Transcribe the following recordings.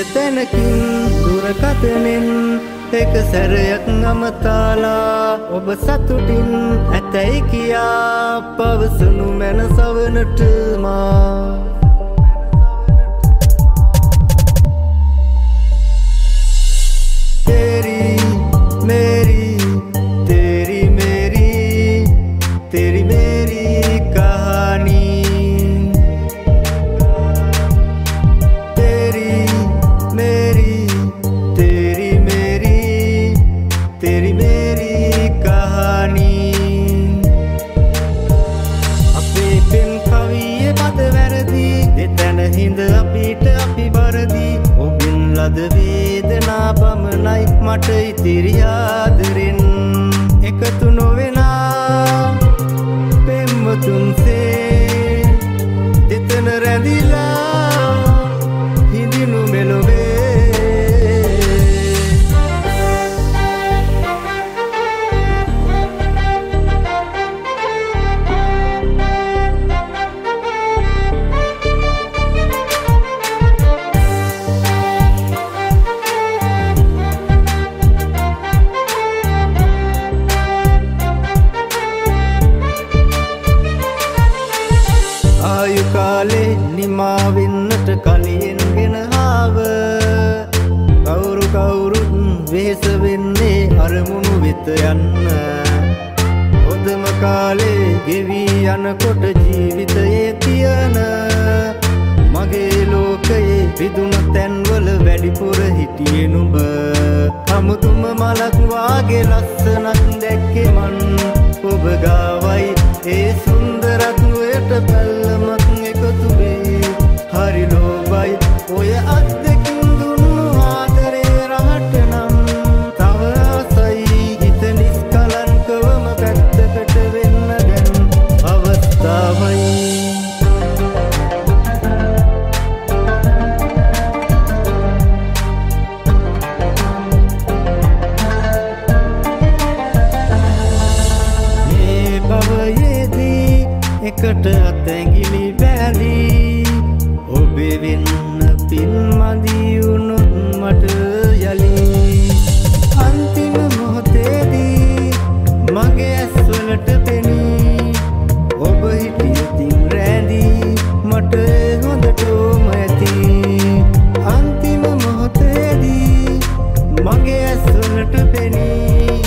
සිය තැනකින් දුරකතනෙන් එක සැරයක් නමතාලා ඔබ සතුටින් ඇතැයි කියා පවසනු මැන සවනටමා සිඳ අපිට අපි බරදී ඔබින් ලද වේදනා පමණයි මට ඉතිරියාදරෙන් කාලේ නිමා වෙන්නට කලින් ගෙනහාව කවුරු කවුරුත් වෙහෙස වෙන්නේ අරමුණු වෙත යන්න. හොඳම කාලේ ගෙවි යනකොට ජීවිතයේ තියන. මගේ ලෝකයේ විදුන තැන්වල වැඩිපුර හිටියේ නුඹ. හමුතුම මලක් වාගේ ලස්සනක් දැක්කේ මන්. ඔබ ගාවයි ඒ සු එකට අතැගිලි බැලී ඔබේ වෙන්න පින් මදී වුණොත් මට යලි අන්තිම මොහොතේදී මගේ ඇස්වලට පෙනී. ඔබ හිටියතින් රැඳී මට හොඳටෝම ඇති. අන්තිම මොහොතේදී මගේ ඇස්වලට පෙනී.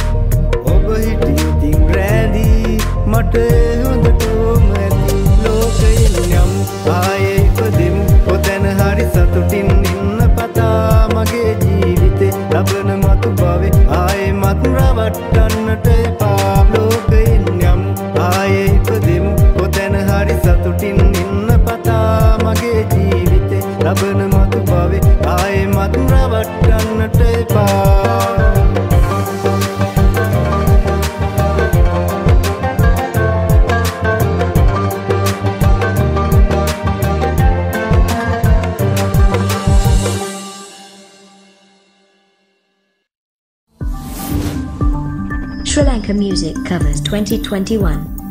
ඔබ හිටියතින් රැඳී මට Sri Lanka music covers 2021.